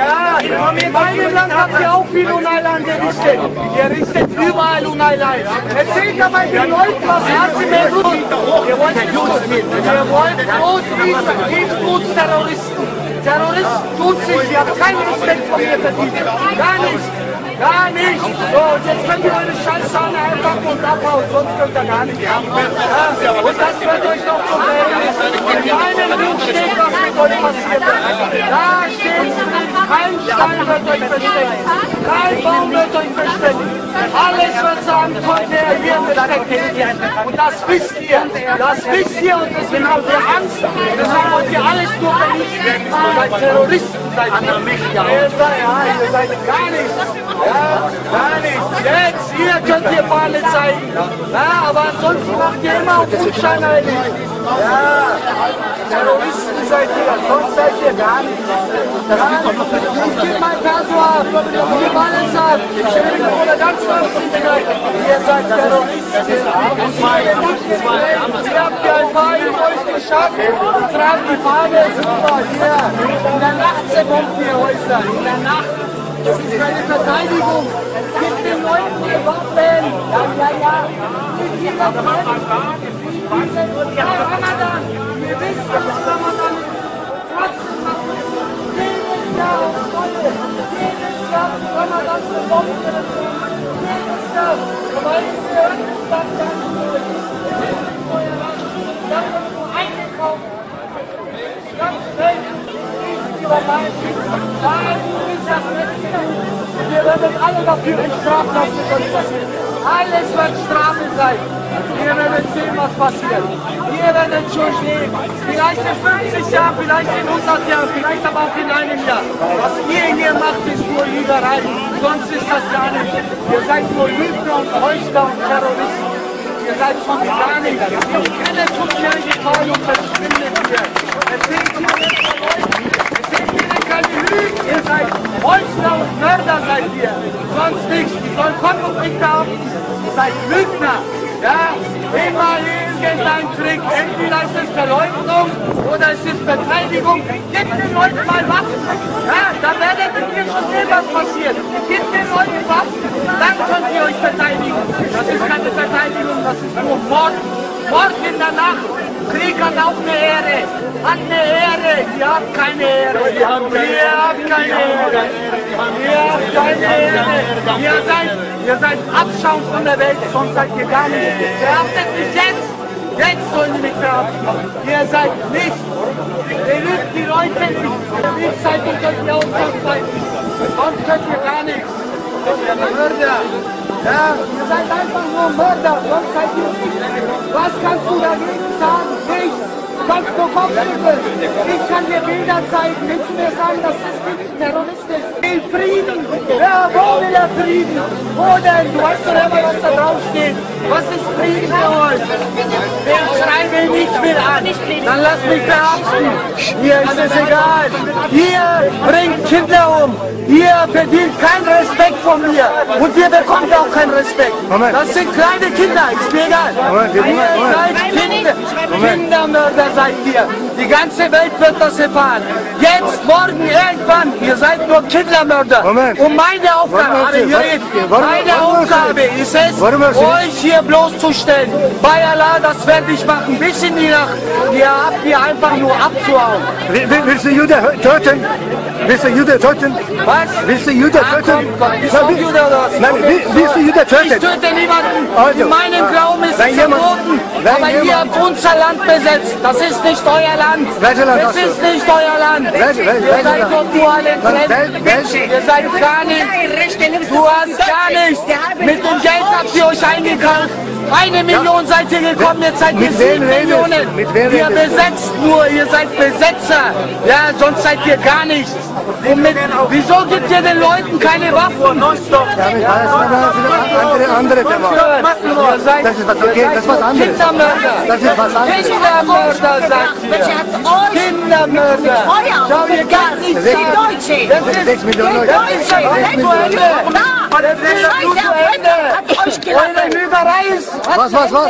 Ja, in meinem Land habt ihr auch viel Unheiland gerichtet. Ihr richtet überall Unheiland. Erzählt dabei den Leuten, was Herzen tut. Ihr wollt ihr wollt Großwieser, Hilfsgutsterroristen. Terroristen tut sich, ihr habt keinen Respekt vor mir verdient. Gar nicht. Gar nicht! So, und jetzt könnt ihr eure Scheißsahne einpacken und abhauen, sonst könnt ihr gar nicht. Ja, und das wird euch noch zum Verhängnis. In keinem Buch steht, was mit euch passiert Stein wird euch verstecken. Kein Baum wird euch verstecken. Alles wird sagen, kommt her, hier verstecken. Und das wisst ihr. Das wisst ihr und deswegen habt ihr Angst. Deswegen wollt ihr alles nur vernichten. Ihr seid Terroristen, ihr. Seid, gar nichts. Ja, gar nichts. Jetzt, hier könnt ihr Fahne zeigen. Ja, aber ansonsten macht ihr immer auf Gutschein. Ja, Terroristen seid ihr, sonst seid ihr gar nichts. Ja, ich gebe mein Perso ab, gebe alles ab. Ich stelle oder ganz. Ihr seid Terroristen. Ihr habt ja ein paar in euch geschafft. Tragen die Fahne super, hier. In der Nacht zerbomben wir Häuser, in der Nacht. Das ist keine Verteidigung. Gib den Leuten die Waffen. Ja, ja, ja. Mit jeder Ja, Ramadan. Wir werden alle dafür mit uns passiert. Alles wird Strafe sein. Wir werden sehen, was passiert. Wir werden schon sehen. Vielleicht in 50 Jahren, vielleicht in 100 Jahren, vielleicht aber auch in einem Jahr. Was ihr hier macht, ist nur Lügerei. Sonst ist das gar nicht. Ihr seid nur Lügner und Heuchler und Terroristen. Ihr seid schon gar nicht. Ich kenne tut mir einen Gefallen und verschwindet hier. Jetzt von euch. Ihr seid Heuchler und Mörder seid ihr. Sonst nichts. Die sollen kommen und nicht behaupten. Ihr seid Lügner. Ja, immer irgendein Trick. Entweder ist es Verleugnung oder es ist Verteidigung. Gebt den Leuten mal Waffen. Ja, da werdet ihr schon sehen, was passiert. Gebt den Leuten Waffen. Dann könnt ihr euch verteidigen. Das ist keine Verteidigung, das ist nur Mord. Mord in der Nacht. Krieg hat auch eine Ehre. Hat eine Ehre. Ihr habt keine Ehre. Ihr habt keine Ehre. Ihr habt keine Ehre. Ihr seid, ihr seid Abschaum von der Welt, sonst seid ihr gar nicht. Verhaftet mich jetzt. Jetzt sollen die mich verhaften. Ihr seid nicht. Ihr lügt die Leute nicht. Ihr seid ihr auch sein. Sonst könnt ihr gar nichts. Mörder. Ja, ihr seid einfach nur Mörder, sonst seid ihr nicht. Was kannst du dagegen sagen? Nichts. Kannst du Kopfschütteln. Ich kann dir Bilder zeigen. Willst du mir sagen, dass das nicht Terrorist ist? Will Frieden. Ja, wo will er Frieden? Wo denn? Du weißt doch immer, was da drauf steht. Was ist Frieden für euch? Dann lass mich verhaften. Hier ist es egal. Hier bringt Kinder um. Ihr verdient keinen Respekt von mir. Und ihr bekommt auch keinen Respekt. Moment. Das sind kleine Kinder, ist mir egal. Moment, wir- Ihr Moment. seid Kinder, Kindermörder seid ihr. Die ganze Welt wird das erfahren. Jetzt, morgen, irgendwann. Ihr seid nur Kindermörder. Moment. Und meine Aufgabe, wa- redet, warum- meine du- Aufgabe ist es, euch hier bloßzustellen. Bei Allah, das werde ich machen, bis in die Nacht. Ihr habt hier einfach nur abzuhauen. Will- will- Willst du Jude töten? Willst du Jude töten? Was? Willst du Jude Ah, töten? komm, komm, Nein, du will- Jude oder was? Nein, will- willst du Jude Ich töten? töte niemanden. Also, In meinem Glauben ist es verboten. Aber ihr jemand- habt unser Land besetzt. Das ist nicht euer Land. Welches Land Das ist nicht euer Land. Welche- welche- ihr seid Land? doch nur alle Was- Fremden. Ihr seid gar nicht. Du hast gar nichts. Mit dem Geld habt ihr euch eingekauft. Eine Million seid ihr gekommen, jetzt seid ihr Mit sieben? Millionen. Mit wem ihr redest du? besetzt nur, ihr seid Besetzer. Ja, sonst seid ihr gar nichts. Und mit, wieso gibt ihr den Leuten keine Waffen? Ja, das ist andere, Das ist was- ihr okay, das ist was anderes. Kindermörder. Das ist was anderes. Kindermörder, sagt ihr. Kindermörder. Schau, ihr Gas. könnt nicht Die. Deutsche. Das ist, das ist das zu Ende. Na, Das ist das Scheiße, zu Ende. hat euch Eure gelassen. Lügerei ist... Was, was, was?